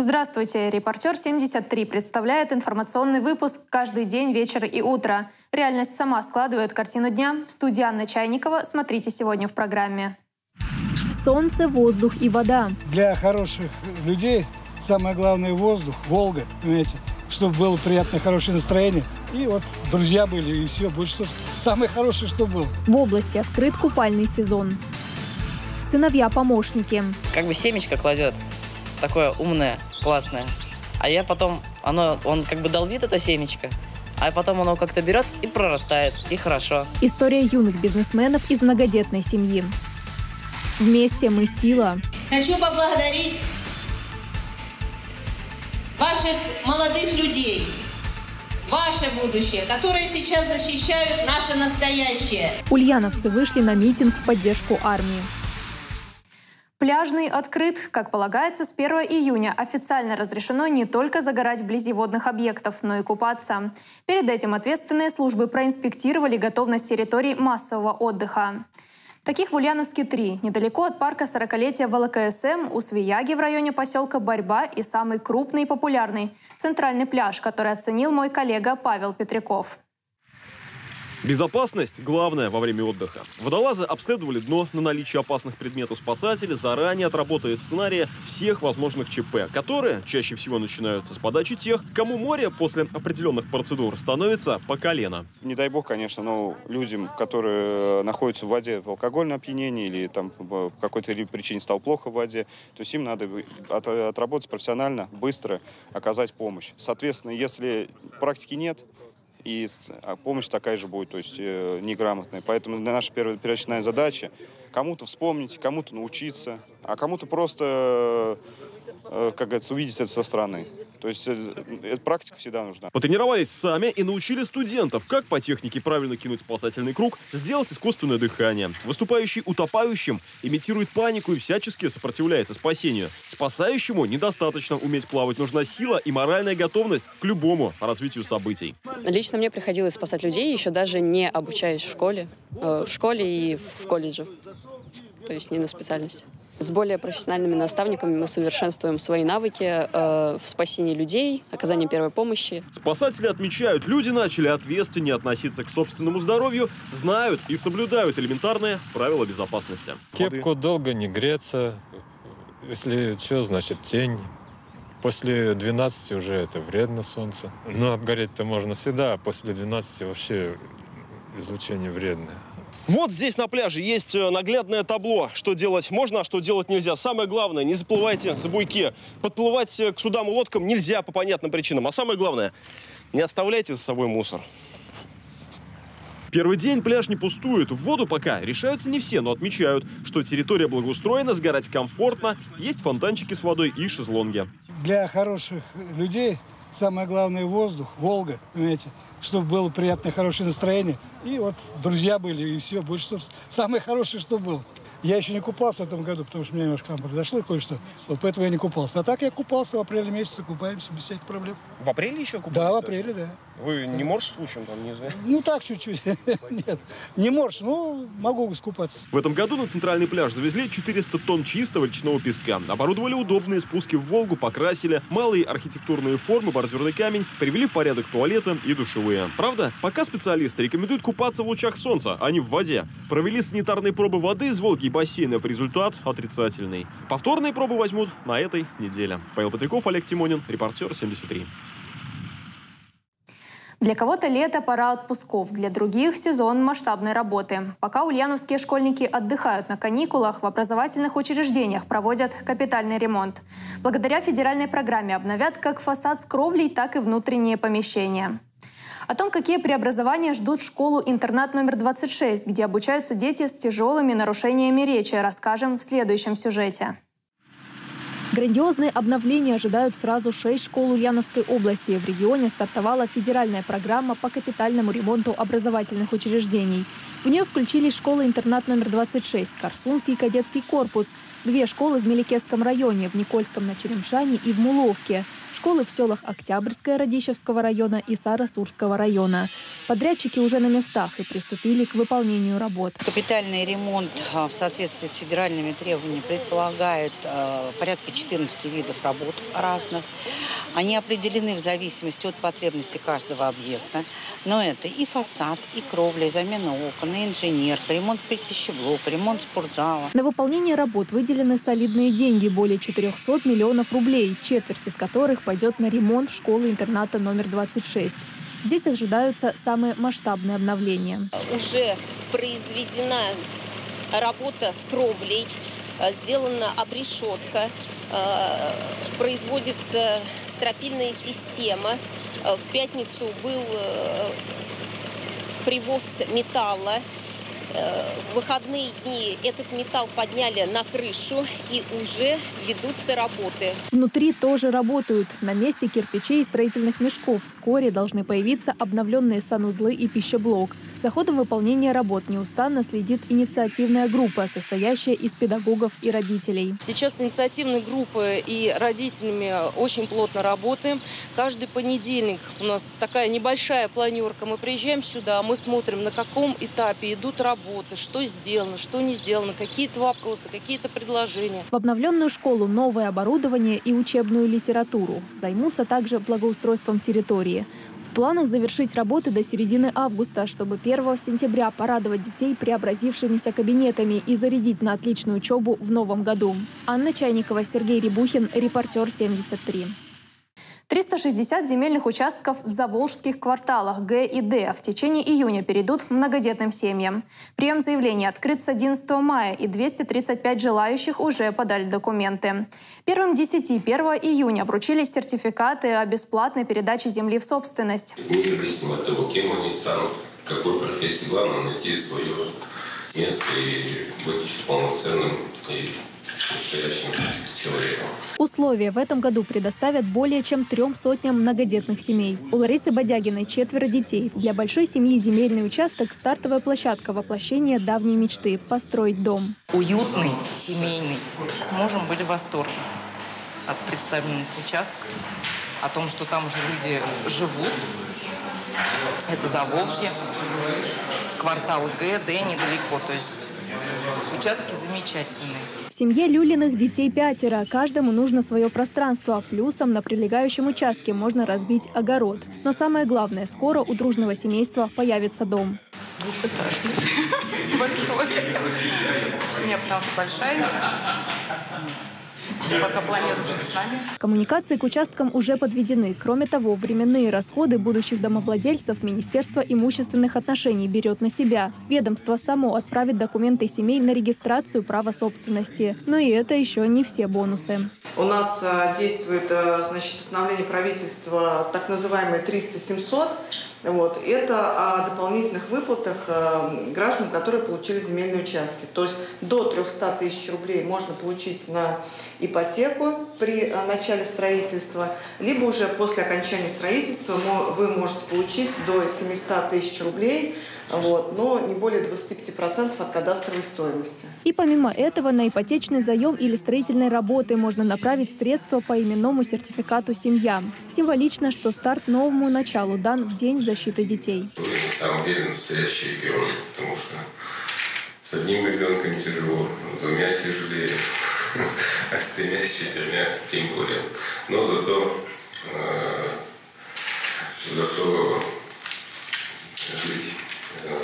Здравствуйте! Репортер 73 представляет информационный выпуск каждый день, вечер и утро. Реальность сама складывает картину дня. В студии Анна Чайникова. Смотрите сегодня в программе. Солнце, воздух и вода. Для хороших людей самое главное воздух, Волга, понимаете, чтобы было приятное, хорошее настроение. И вот друзья были, и все, больше самое хорошее, что было. В области открыт купальный сезон. Сыновья-помощники. Как бы семечко кладет, такое умное, классное. А я потом, оно, он как бы долбит это семечко, а потом оно как-то берет и прорастает, и хорошо. История юных бизнесменов из многодетной семьи. Вместе мы сила. Хочу поблагодарить ваших молодых людей, ваше будущее, которые сейчас защищают наше настоящее. Ульяновцы вышли на митинг в поддержку армии. Пляжный открыт. Как полагается, с 1 июня официально разрешено не только загорать вблизи водных объектов, но и купаться. Перед этим ответственные службы проинспектировали готовность территорий массового отдыха. Таких в Ульяновске три. Недалеко от парка 40-летия ВЛКСМ, у Свияги в районе поселка Борьба и самый крупный и популярный – центральный пляж, который оценил мой коллега Павел Петряков. Безопасность – главное во время отдыха. Водолазы обследовали дно на наличие опасных предметов спасатели, заранее отработали сценарии всех возможных ЧП, которые чаще всего начинаются с подачи тех, кому море после определенных процедур становится по колено. Не дай бог, конечно, но людям, которые находятся в воде в алкогольном опьянении или там по какой-то причине стал плохо в воде, то есть им надо отработать профессионально, быстро оказать помощь. Соответственно, если практики нет, и а помощь такая же будет, то есть э, неграмотная. Поэтому наша первая первичная задача кому-то вспомнить, кому-то научиться, а кому-то просто, э, как говорится, увидеть это со стороны. То есть э, эта практика всегда нужна. Потренировались сами и научили студентов, как по технике правильно кинуть спасательный круг, сделать искусственное дыхание. Выступающий утопающим имитирует панику и всячески сопротивляется спасению. Спасающему недостаточно уметь плавать, нужна сила и моральная готовность к любому развитию событий. Лично мне приходилось спасать людей, еще даже не обучаясь в школе, э, в школе и в колледже, то есть не на специальность. С более профессиональными наставниками мы совершенствуем свои навыки э, в спасении людей, оказании первой помощи. Спасатели отмечают, люди начали ответственнее относиться к собственному здоровью, знают и соблюдают элементарные правила безопасности. Кепку долго не греться. Если что, значит тень. После 12 уже это вредно солнце. Но обгореть-то можно всегда, а после 12 вообще излучение вредное. Вот здесь на пляже есть э, наглядное табло, что делать можно, а что делать нельзя. Самое главное, не заплывайте за буйки. Подплывать э, к судам и лодкам нельзя по понятным причинам. А самое главное, не оставляйте за собой мусор. Первый день пляж не пустует. В воду пока решаются не все, но отмечают, что территория благоустроена, сгорать комфортно, есть фонтанчики с водой и шезлонги. Для хороших людей самое главное воздух, Волга, понимаете чтобы было приятное, хорошее настроение. И вот друзья были, и все, больше, собственно, самое хорошее, что было. Я еще не купался в этом году, потому что у меня немножко там произошло кое-что. Вот поэтому я не купался. А так я купался в апреле месяце, купаемся без всяких проблем. В апреле еще купались? Да, в апреле, да. Вы не морж случаем там, не знаю? Ну так, чуть-чуть. Нет, не морж, ну могу искупаться. В этом году на центральный пляж завезли 400 тонн чистого речного песка. Оборудовали удобные спуски в Волгу, покрасили малые архитектурные формы, бордюрный камень, привели в порядок туалеты и душевые. Правда, пока специалисты рекомендуют купаться в лучах солнца, а не в воде. Провели санитарные пробы воды из Волги и бассейнов. Результат отрицательный. Повторные пробы возьмут на этой неделе. Павел Петряков, Олег Тимонин, репортер 73. Для кого-то лето – пора отпусков, для других – сезон масштабной работы. Пока ульяновские школьники отдыхают на каникулах, в образовательных учреждениях проводят капитальный ремонт. Благодаря федеральной программе обновят как фасад с кровлей, так и внутренние помещения. О том, какие преобразования ждут школу-интернат номер 26, где обучаются дети с тяжелыми нарушениями речи, расскажем в следующем сюжете. Грандиозные обновления ожидают сразу шесть школ Ульяновской области. В регионе стартовала федеральная программа по капитальному ремонту образовательных учреждений. В нее включились школа-интернат номер 26, Корсунский кадетский корпус, две школы в Меликесском районе, в Никольском на Черемшане и в Муловке – Школы в селах Октябрьское Радищевского района и Сарасурского района. Подрядчики уже на местах и приступили к выполнению работ. Капитальный ремонт а, в соответствии с федеральными требованиями предполагает а, порядка 14 видов работ разных. Они определены в зависимости от потребностей каждого объекта. Но это и фасад, и кровля, и замена окон, и инженерка, ремонт пищеблока, ремонт спортзала. На выполнение работ выделены солидные деньги – более 400 миллионов рублей, четверть из которых пойдет на ремонт школы-интерната номер 26. Здесь ожидаются самые масштабные обновления. Уже произведена работа с кровлей, сделана обрешетка, э, производится стропильная система. В пятницу был э, привоз металла. Э, в выходные дни этот металл подняли на крышу и уже ведутся работы. Внутри тоже работают. На месте кирпичей и строительных мешков вскоре должны появиться обновленные санузлы и пищеблок. За ходом выполнения работ неустанно следит инициативная группа, состоящая из педагогов и родителей. Сейчас с инициативной группой и родителями очень плотно работаем. Каждый понедельник у нас такая небольшая планерка. Мы приезжаем сюда, мы смотрим, на каком этапе идут работы работы, что сделано, что не сделано, какие-то вопросы, какие-то предложения. В обновленную школу новое оборудование и учебную литературу. Займутся также благоустройством территории. В планах завершить работы до середины августа, чтобы 1 сентября порадовать детей преобразившимися кабинетами и зарядить на отличную учебу в новом году. Анна Чайникова, Сергей Рябухин, репортер 73. 360 земельных участков в заволжских кварталах Г и Д в течение июня перейдут многодетным семьям. Прием заявлений открыт с 11 мая, и 235 желающих уже подали документы. Первым 10 1 июня вручили сертификаты о бесплатной передаче земли в собственность. Независимо от того, кем они станут, какой профессии, главное найти свое место и быть полноценным и человеком. Условия в этом году предоставят более чем трем сотням многодетных семей. У Ларисы Бодягиной четверо детей. Для большой семьи земельный участок – стартовая площадка воплощения давней мечты – построить дом. Уютный, семейный. С мужем были в восторге от представленных участков, о том, что там уже люди живут. Это Заволжье, кварталы Г, Д недалеко. То есть Участки замечательные. В семье Люлиных детей пятеро. Каждому нужно свое пространство. Плюсом на прилегающем участке можно разбить огород. Но самое главное, скоро у дружного семейства появится дом. Двухэтажный. Большой. Семья потому что большая пока планируют жить с нами. Коммуникации к участкам уже подведены. Кроме того, временные расходы будущих домовладельцев Министерство имущественных отношений берет на себя. Ведомство само отправит документы семей на регистрацию права собственности. Но и это еще не все бонусы. У нас а, действует а, значит, постановление правительства так называемое 300-700 вот. Это о дополнительных выплатах э, гражданам, которые получили земельные участки. То есть до 300 тысяч рублей можно получить на ипотеку при э, начале строительства, либо уже после окончания строительства вы можете получить до 700 тысяч рублей вот, но не более 25% от кадастровой стоимости. И помимо этого на ипотечный заем или строительные работы можно направить средства по именному сертификату «Семья». Символично, что старт новому началу дан в День защиты детей. Вы на самом деле настоящий герой, потому что с одним ребенком тяжело, с двумя тяжелее, а с тремя, с четырьмя тем более. Но зато, э, зато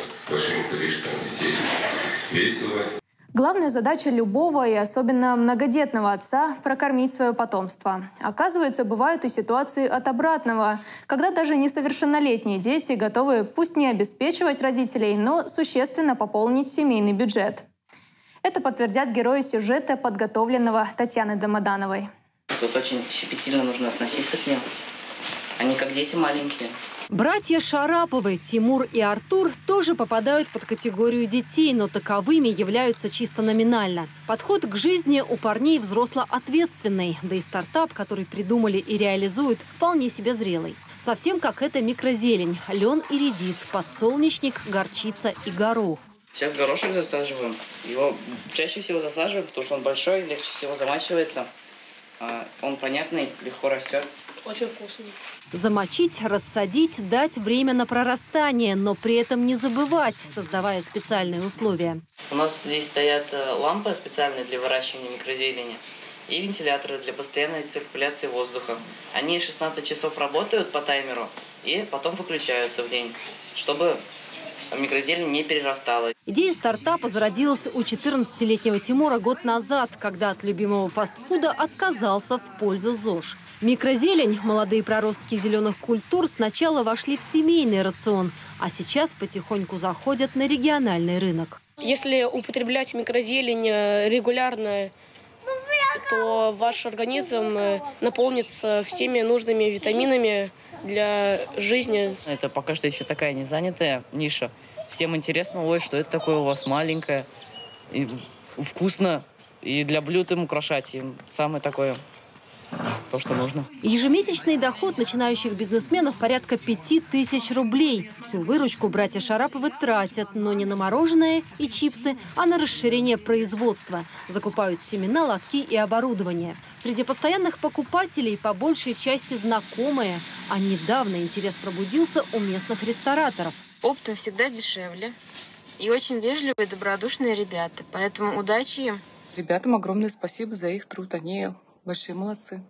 с большим количеством детей весело. Главная задача любого и особенно многодетного отца – прокормить свое потомство. Оказывается, бывают и ситуации от обратного, когда даже несовершеннолетние дети готовы пусть не обеспечивать родителей, но существенно пополнить семейный бюджет. Это подтвердят герои сюжета, подготовленного Татьяной Домодановой. Тут очень щепетильно нужно относиться к ним. Они как дети маленькие. Братья Шараповы, Тимур и Артур, тоже попадают под категорию детей, но таковыми являются чисто номинально. Подход к жизни у парней взросло ответственный, да и стартап, который придумали и реализуют, вполне себе зрелый. Совсем как это микрозелень, лен и редис, подсолнечник, горчица и горох. Сейчас горошек засаживаем. Его чаще всего засаживаем, потому что он большой, легче всего замачивается. А, Он понятный, легко растет. Очень вкусный. Замочить, рассадить, дать время на прорастание, но при этом не забывать, создавая специальные условия. У нас здесь стоят э, лампы специальные для выращивания микрозелени и вентиляторы для постоянной циркуляции воздуха. Они 16 часов работают по таймеру и потом выключаются в день, чтобы микрозелень не перерастала. Идея стартапа зародилась у 14-летнего Тимура год назад, когда от любимого фастфуда отказался в пользу ЗОЖ. Микрозелень, молодые проростки зеленых культур сначала вошли в семейный рацион, а сейчас потихоньку заходят на региональный рынок. Если употреблять микрозелень э, регулярно, то ваш организм э, наполнится всеми нужными витаминами для жизни. Это пока что еще такая незанятая ниша. Всем интересно, ой, что это такое у вас маленькое, и вкусно, и для блюд им украшать, им самое такое, то, что нужно. Ежемесячный доход начинающих бизнесменов порядка 5000 рублей. Всю выручку братья Шараповы тратят, но не на мороженое и чипсы, а на расширение производства. Закупают семена, лотки и оборудование. Среди постоянных покупателей по большей части знакомые. А недавно интерес пробудился у местных рестораторов. Оптом всегда дешевле. И очень вежливые, добродушные ребята. Поэтому удачи им. Ребятам огромное спасибо за их труд. Они большие молодцы.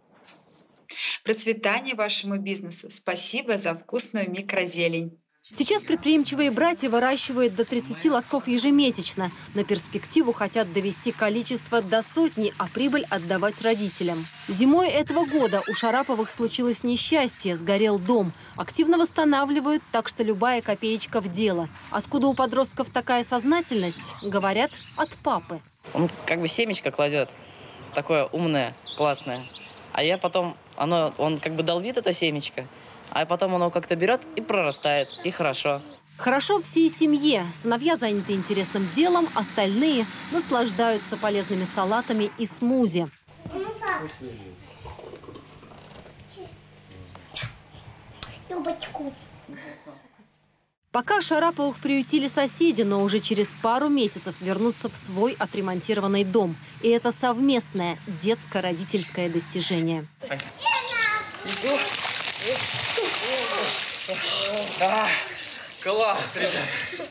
Процветания вашему бизнесу. Спасибо за вкусную микрозелень. Сейчас предприимчивые братья выращивают до 30 лотков ежемесячно. На перспективу хотят довести количество до сотни, а прибыль отдавать родителям. Зимой этого года у Шараповых случилось несчастье, сгорел дом. Активно восстанавливают, так что любая копеечка в дело. Откуда у подростков такая сознательность? Говорят, от папы. Он как бы семечко кладет, такое умное, классное. А я потом, оно, он как бы долбит это семечко, а потом оно как-то берет и прорастает, и хорошо. Хорошо всей семье. Сыновья заняты интересным делом, остальные наслаждаются полезными салатами и смузи. Пока Шараповых приютили соседи, но уже через пару месяцев вернутся в свой отремонтированный дом. И это совместное детско-родительское достижение. А, класс, ребят.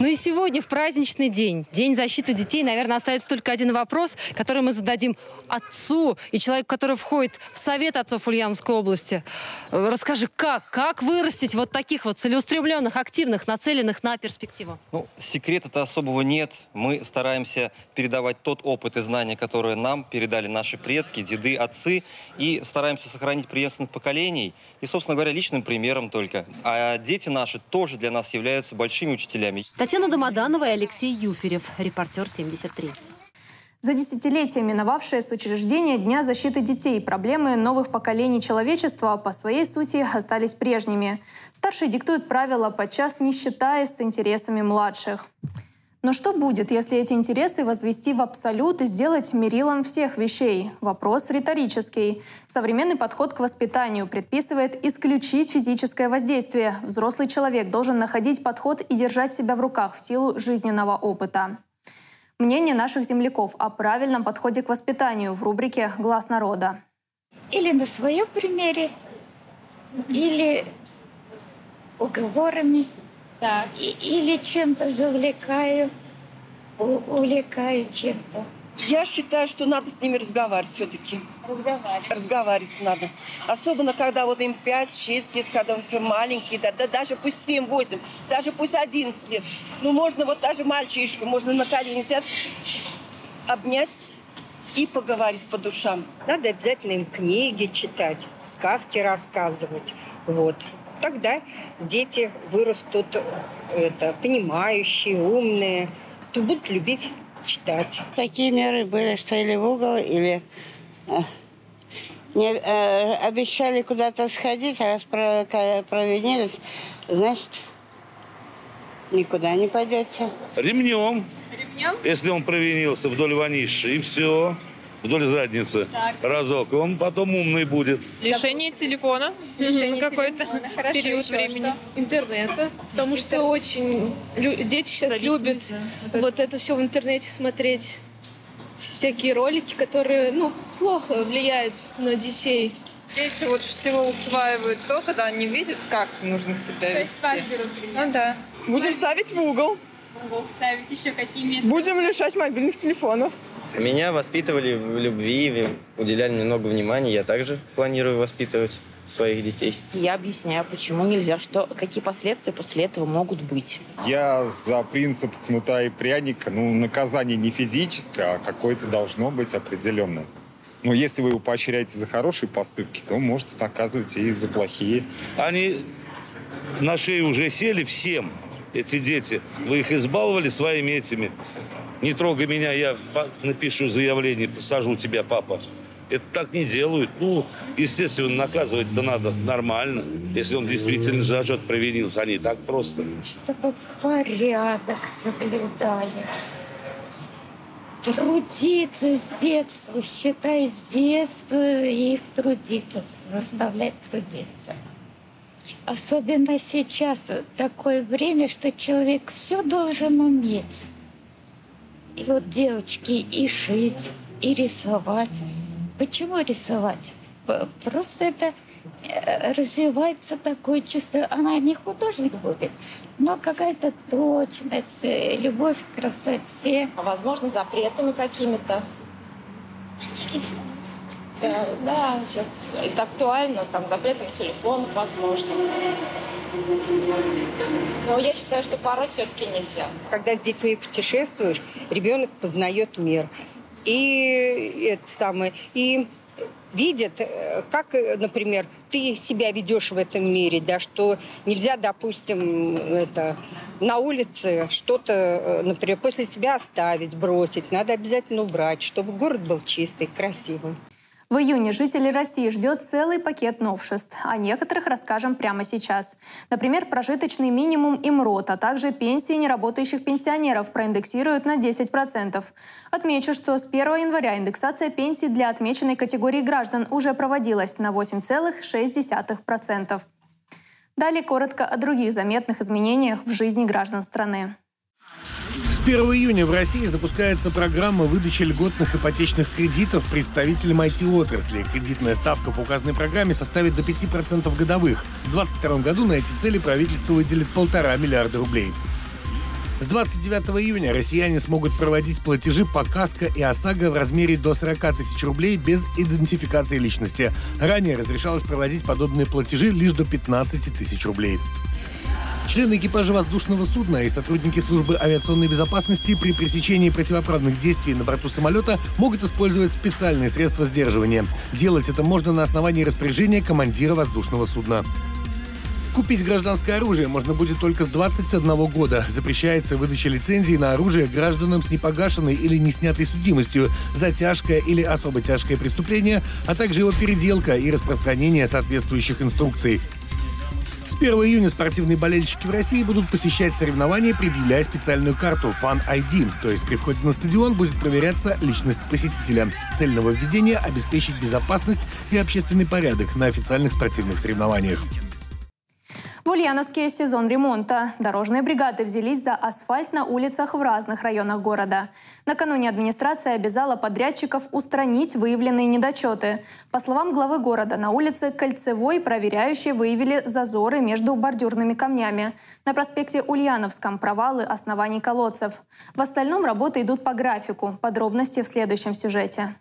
Ну и сегодня, в праздничный день, День защиты детей, наверное, остается только один вопрос, который мы зададим отцу и человеку, который входит в Совет отцов Ульяновской области. Э, Расскажи, как? Как вырастить вот таких вот целеустремленных, активных, нацеленных на перспективу? Ну, секрета-то особого нет. Мы стараемся передавать тот опыт и знания, которые нам передали наши предки, деды, отцы, и стараемся сохранить преемственность поколений. И, собственно говоря, личным примером только. А дети наши тоже для нас являются большими учителями. Татьяна Домоданова и Алексей Юферев, репортер 73. За десятилетия, миновавшие с учреждения Дня защиты детей, проблемы новых поколений человечества по своей сути остались прежними. Старшие диктуют правила, подчас не считаясь с интересами младших. Но что будет, если эти интересы возвести в абсолют и сделать мерилом всех вещей? Вопрос риторический. Современный подход к воспитанию предписывает исключить физическое воздействие. Взрослый человек должен находить подход и держать себя в руках в силу жизненного опыта. Мнение наших земляков о правильном подходе к воспитанию в рубрике «Глаз народа». Или на своем примере, или уговорами, и- или чем-то завлекаю, у- увлекаю чем-то. Я считаю, что надо с ними разговаривать все-таки. Разговаривать. Разговаривать надо. Особенно, когда вот им 5-6 лет, когда например, маленькие, да, да даже пусть 7-8, даже пусть 11 лет. Ну, можно вот даже мальчишку, можно на колени взять, обнять и поговорить по душам. Надо обязательно им книги читать, сказки рассказывать. Вот. Тогда дети вырастут это, понимающие, умные, то будут любить читать. Такие меры были, что или в угол, или э, не, э, обещали куда-то сходить, а раз провинились, значит, никуда не пойдете. Ремнем. Если он провинился вдоль ваниши, и все. Вдоль задницы. Так. Разок. Он потом умный будет. Лишение телефона на какой-то период еще времени. что? Интернета, потому что очень лю- дети сейчас любят Зависимость, да. вот это все в интернете смотреть. всякие ролики, которые, ну, плохо влияют на детей. Дети лучше всего усваивают то, когда они видят, как нужно себя вести. Ну да. Будем ставить в угол. В угол ставить еще какие методы? Будем лишать мобильных телефонов. Меня воспитывали в любви, уделяли мне много внимания. Я также планирую воспитывать своих детей. Я объясняю, почему нельзя, что какие последствия после этого могут быть. Я за принцип кнута и пряника. Ну, наказание не физическое, а какое-то должно быть определенное. Но если вы его поощряете за хорошие поступки, то можете наказывать и за плохие. Они на шею уже сели всем, эти дети. Вы их избаловали своими этими. Не трогай меня, я напишу заявление, посажу тебя, папа. Это так не делают. Ну, естественно, наказывать-то надо нормально, если он действительно за что-то провинился, не так просто. Чтобы порядок соблюдали. Трудиться с детства, считай, с детства их трудиться, заставлять трудиться. Особенно сейчас такое время, что человек все должен уметь. И вот девочки и шить, и рисовать. Почему рисовать? Просто это э, развивается такое чувство, она не художник будет, но какая-то точность, э, любовь к красоте. А возможно, запретами какими-то? Телефон. Да, да, сейчас это актуально, там запретом телефон, возможно. Но я считаю, что порой все-таки нельзя. Когда с детьми путешествуешь, ребенок познает мир и это самое, и видят, э, как, э, например, ты себя ведешь в этом мире, да, что нельзя, допустим, это, на улице что-то, э, например, после себя оставить, бросить, надо обязательно убрать, чтобы город был чистый, красивый. В июне жителей России ждет целый пакет новшеств. О некоторых расскажем прямо сейчас. Например, прожиточный минимум и МРОТ, а также пенсии неработающих пенсионеров проиндексируют на 10%. Отмечу, что с 1 января индексация пенсий для отмеченной категории граждан уже проводилась на 8,6%. Далее коротко о других заметных изменениях в жизни граждан страны. 1 июня в России запускается программа выдачи льготных ипотечных кредитов представителям IT-отрасли. Кредитная ставка по указанной программе составит до 5% годовых. В 2022 году на эти цели правительство выделит полтора миллиарда рублей. С 29 июня россияне смогут проводить платежи по КАСКО и ОСАГО в размере до 40 тысяч рублей без идентификации личности. Ранее разрешалось проводить подобные платежи лишь до 15 тысяч рублей. Члены экипажа воздушного судна и сотрудники службы авиационной безопасности при пресечении противоправных действий на борту самолета могут использовать специальные средства сдерживания. Делать это можно на основании распоряжения командира воздушного судна. Купить гражданское оружие можно будет только с 21 года. Запрещается выдача лицензии на оружие гражданам с непогашенной или не снятой судимостью за тяжкое или особо тяжкое преступление, а также его переделка и распространение соответствующих инструкций. С 1 июня спортивные болельщики в России будут посещать соревнования, предъявляя специальную карту Fan ID, то есть при входе на стадион будет проверяться личность посетителя. Цель нововведения – обеспечить безопасность и общественный порядок на официальных спортивных соревнованиях. В Ульяновске сезон ремонта. Дорожные бригады взялись за асфальт на улицах в разных районах города. Накануне администрация обязала подрядчиков устранить выявленные недочеты. По словам главы города, на улице Кольцевой проверяющие выявили зазоры между бордюрными камнями. На проспекте Ульяновском провалы оснований колодцев. В остальном работы идут по графику. Подробности в следующем сюжете.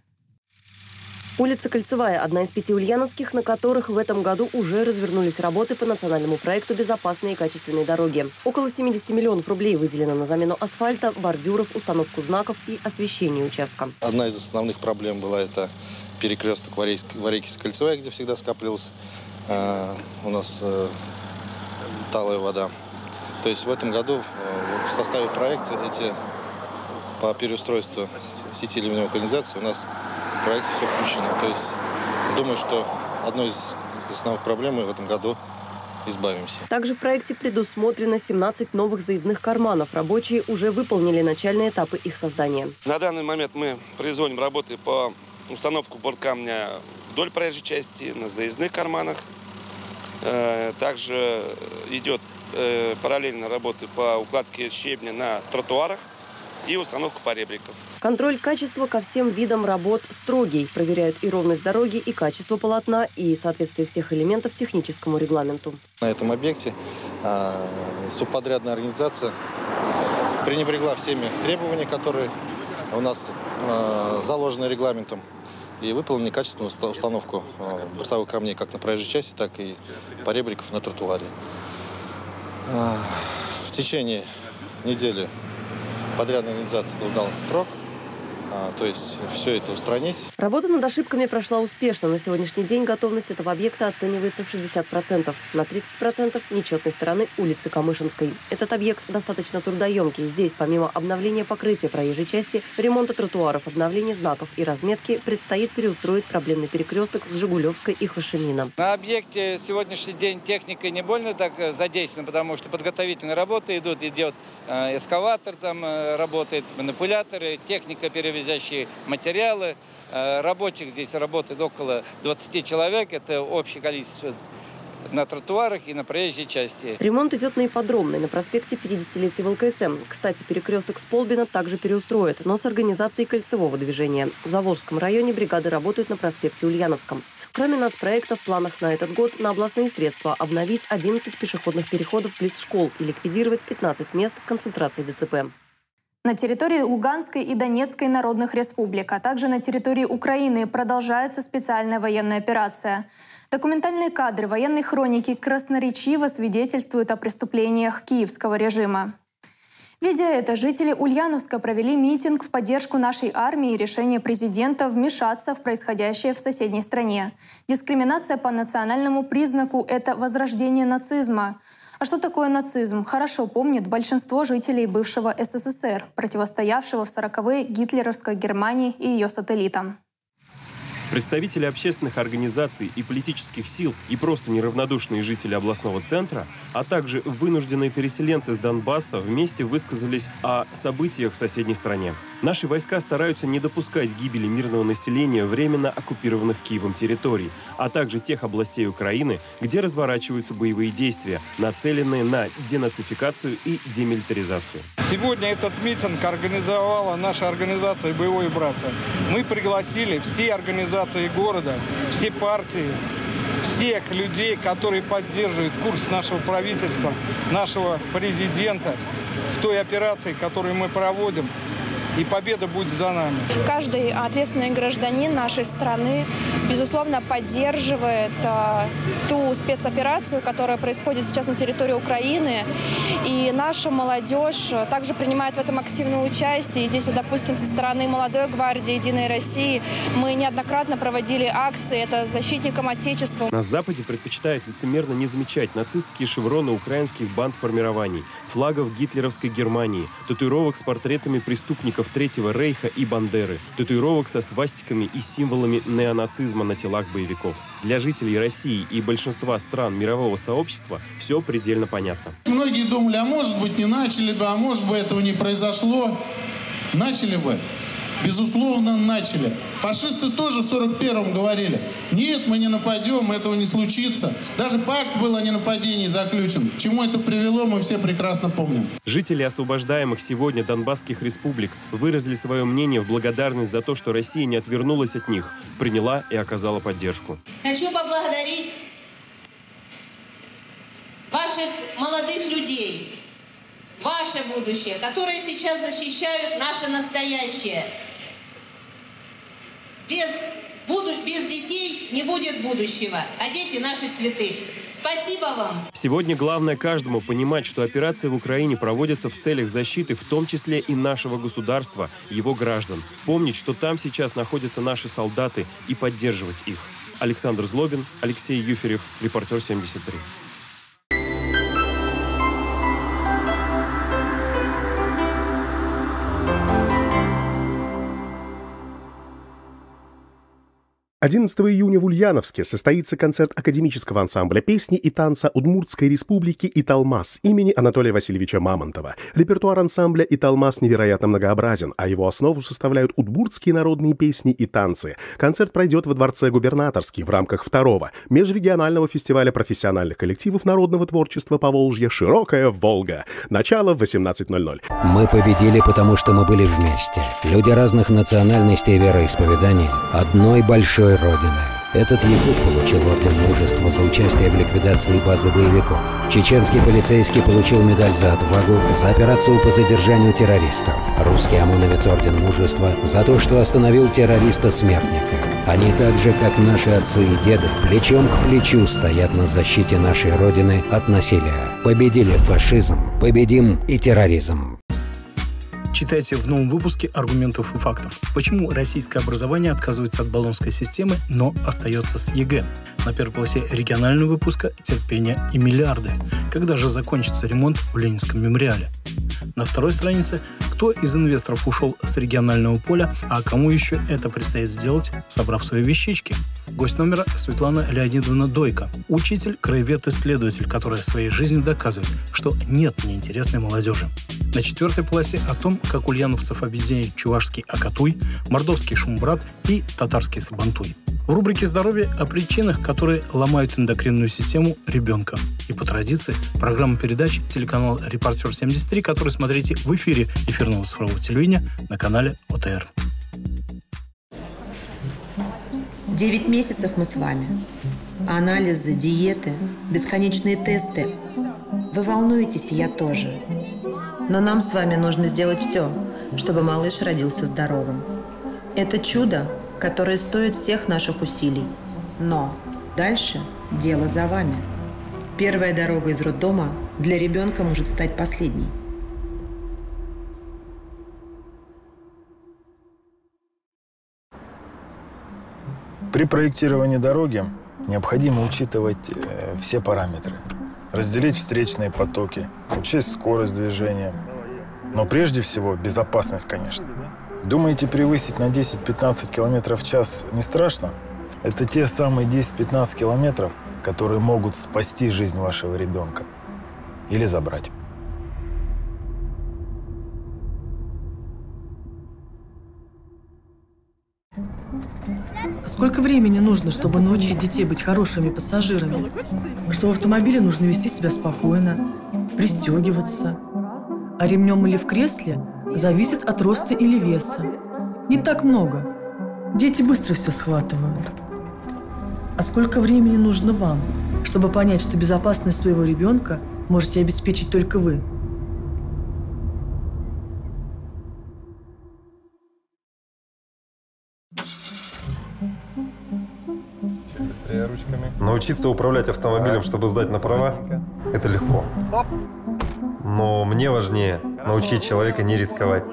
Улица Кольцевая – одна из пяти ульяновских, на которых в этом году уже развернулись работы по национальному проекту «Безопасные и качественные дороги». Около 70 миллионов рублей выделено на замену асфальта, бордюров, установку знаков и освещение участка. Одна из основных проблем была это перекресток Варейки-Кольцевая, где всегда скапливалась э, у нас э, талая вода. То есть в этом году э, в составе проекта эти по переустройству сети ливневой канализации у нас в проекте все включено. То есть думаю, что одной из основных проблем мы в этом году избавимся. Также в проекте предусмотрено 17 новых заездных карманов. Рабочие уже выполнили начальные этапы их создания. На данный момент мы производим работы по установку борткамня вдоль проезжей части, на заездных карманах. Э, также идет э, параллельно работы по укладке щебня на тротуарах и установку поребриков. Контроль качества ко всем видам работ строгий. Проверяют и ровность дороги, и качество полотна, и соответствие всех элементов техническому регламенту. На этом объекте а, субподрядная организация пренебрегла всеми требованиями, которые у нас а, заложены регламентом и выполнили некачественную установку а, бортовых камней как на проезжей части, так и поребриков на тротуаре. А, в течение недели подрядной организации был дан срок, то есть все это устранить. Работа над ошибками прошла успешно. На сегодняшний день готовность этого объекта оценивается в 60%. На 30% нечетной стороны улицы Камышинской. Этот объект достаточно трудоемкий. Здесь, помимо обновления покрытия проезжей части, ремонта тротуаров, обновления знаков и разметки, предстоит переустроить проблемный перекресток с Жигулевской и Хашимина. На объекте сегодняшний день техника не больно так э, задействована, потому что подготовительные работы идут. Идет э, эскаватор, там э, работает манипуляторы, техника перевезена везящие материалы. Э, рабочих здесь работает около 20 человек. Это общее количество на тротуарах и на проезжей части. Ремонт идет на ипподромной, на проспекте 50-летия ВЛКСМ. Кстати, перекресток с Полбина также переустроят, но с организацией кольцевого движения. В Заволжском районе бригады работают на проспекте Ульяновском. Кроме нацпроекта, в планах на этот год на областные средства обновить 11 пешеходных переходов близ школ и ликвидировать 15 мест концентрации ДТП. На территории Луганской и Донецкой народных республик, а также на территории Украины продолжается специальная военная операция. Документальные кадры военной хроники красноречиво свидетельствуют о преступлениях киевского режима. Видя это, жители Ульяновска провели митинг в поддержку нашей армии и решения президента вмешаться в происходящее в соседней стране. Дискриминация по национальному признаку – это возрождение нацизма – а что такое нацизм, хорошо помнит большинство жителей бывшего СССР, противостоявшего в 40-е гитлеровской Германии и ее сателлитам. Представители общественных организаций и политических сил и просто неравнодушные жители областного центра, а также вынужденные переселенцы с Донбасса вместе высказались о событиях в соседней стране. Наши войска стараются не допускать гибели мирного населения временно оккупированных Киевом территорий, а также тех областей Украины, где разворачиваются боевые действия, нацеленные на денацификацию и демилитаризацию. Сегодня этот митинг организовала наша организация «Боевое братство». Мы пригласили все организации города, все партии, всех людей, которые поддерживают курс нашего правительства, нашего президента в той операции, которую мы проводим и победа будет за нами. Каждый ответственный гражданин нашей страны, безусловно, поддерживает э, ту спецоперацию, которая происходит сейчас на территории Украины. И наша молодежь также принимает в этом активное участие. И здесь, вот, допустим, со стороны молодой гвардии «Единой России» мы неоднократно проводили акции. Это защитникам Отечества. На Западе предпочитают лицемерно не замечать нацистские шевроны украинских банд-формирований, флагов гитлеровской Германии, татуировок с портретами преступников преступников Третьего Рейха и Бандеры, татуировок со свастиками и символами неонацизма на телах боевиков. Для жителей России и большинства стран мирового сообщества все предельно понятно. Многие думали, а может быть не начали бы, а может быть этого не произошло. Начали бы безусловно, начали. Фашисты тоже в 41-м говорили, нет, мы не нападем, этого не случится. Даже пакт был о ненападении заключен. К чему это привело, мы все прекрасно помним. Жители освобождаемых сегодня Донбасских республик выразили свое мнение в благодарность за то, что Россия не отвернулась от них, приняла и оказала поддержку. Хочу поблагодарить ваших молодых людей, ваше будущее, которые сейчас защищают наше настоящее. Без, буду, без детей не будет будущего, а дети наши цветы. Спасибо вам. Сегодня главное каждому понимать, что операции в Украине проводятся в целях защиты, в том числе и нашего государства, его граждан. Помнить, что там сейчас находятся наши солдаты и поддерживать их. Александр Злобин, Алексей Юферев, репортер 73. 11 июня в Ульяновске состоится концерт академического ансамбля песни и танца Удмуртской республики «Италмас» имени Анатолия Васильевича Мамонтова. Репертуар ансамбля «Италмас» невероятно многообразен, а его основу составляют удмуртские народные песни и танцы. Концерт пройдет во Дворце Губернаторский в рамках второго межрегионального фестиваля профессиональных коллективов народного творчества по Волжье «Широкая Волга». Начало в 18.00. Мы победили, потому что мы были вместе. Люди разных национальностей и вероисповеданий. Одной большой большой Родины. Этот якут получил Орден Мужества за участие в ликвидации базы боевиков. Чеченский полицейский получил медаль за отвагу за операцию по задержанию террористов. Русский ОМОНовец Орден Мужества за то, что остановил террориста-смертника. Они так же, как наши отцы и деды, плечом к плечу стоят на защите нашей Родины от насилия. Победили фашизм, победим и терроризм. Читайте в новом выпуске аргументов и фактов. Почему российское образование отказывается от болонской системы, но остается с ЕГЭ? На первой полосе регионального выпуска «Терпение и миллиарды». Когда же закончится ремонт в Ленинском мемориале? На второй странице кто из инвесторов ушел с регионального поля, а кому еще это предстоит сделать, собрав свои вещички. Гость номера Светлана Леонидовна Дойко, учитель, краевед-исследователь, которая своей жизнью доказывает, что нет неинтересной молодежи. На четвертой полосе о том, как ульяновцев объединяет чувашский Акатуй, мордовский Шумбрат и татарский Сабантуй. В рубрике «Здоровье» о причинах, которые ломают эндокринную систему ребенка. И по традиции программа передач телеканал «Репортер 73», который смотрите в эфире эфирного цифрового телевидения на канале ОТР. Девять месяцев мы с вами. Анализы, диеты, бесконечные тесты. Вы волнуетесь, я тоже. Но нам с вами нужно сделать все, чтобы малыш родился здоровым. Это чудо, которое стоит всех наших усилий. Но дальше дело за вами. Первая дорога из роддома для ребенка может стать последней. При проектировании дороги необходимо учитывать э, все параметры – разделить встречные потоки, учесть скорость движения. Но прежде всего безопасность, конечно. Думаете, превысить на 10-15 км в час не страшно? Это те самые 10-15 километров, которые могут спасти жизнь вашего ребенка или забрать. Сколько времени нужно, чтобы научить детей быть хорошими пассажирами? Что в автомобиле нужно вести себя спокойно, пристегиваться. А ремнем или в кресле зависит от роста или веса. Не так много. Дети быстро все схватывают. А сколько времени нужно вам, чтобы понять, что безопасность своего ребенка можете обеспечить только вы – Научиться управлять автомобилем, чтобы сдать на права, это легко. Но мне важнее научить человека не рисковать.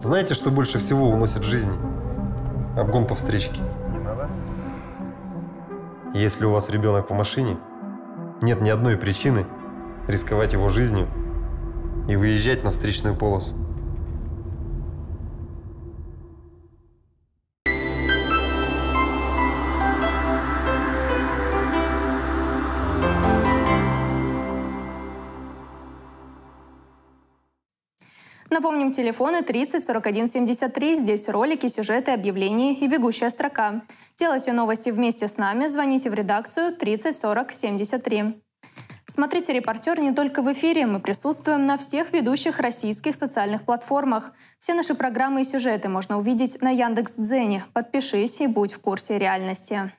Знаете, что больше всего уносит жизнь? Обгон по встречке. Если у вас ребенок в машине, нет ни одной причины рисковать его жизнью и выезжать на встречную полосу. Напомним, телефоны 30 41 73. Здесь ролики, сюжеты, объявления и бегущая строка. Делайте новости вместе с нами. Звоните в редакцию 30 40 73. Смотрите «Репортер» не только в эфире. Мы присутствуем на всех ведущих российских социальных платформах. Все наши программы и сюжеты можно увидеть на Яндекс.Дзене. Подпишись и будь в курсе реальности.